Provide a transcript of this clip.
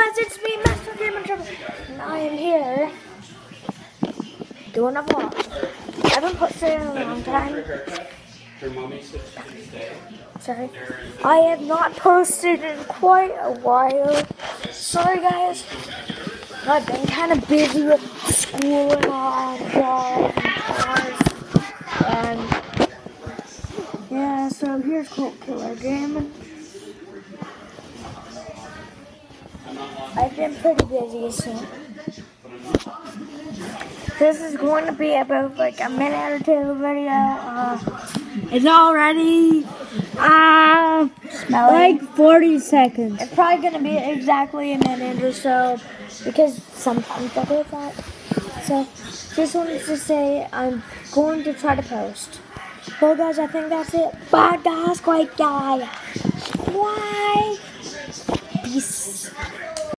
guys, it's me, Master Gamer Trouble, and I am here doing a vlog. I haven't posted in a long time. Sorry. I have not posted in quite a while. Sorry, guys. I've been kind of busy with school and all, cars. And yeah, so here's Colt Killer Gaming. Been pretty busy, so this is going to be about like a minute or two video. Uh, it's already uh, like 40 seconds. It's probably going to be exactly a minute or so because sometimes I do that. So just wanted to say I'm going to try to post. Well, guys, I think that's it. Bye, guys. Great guy. Bye. Peace.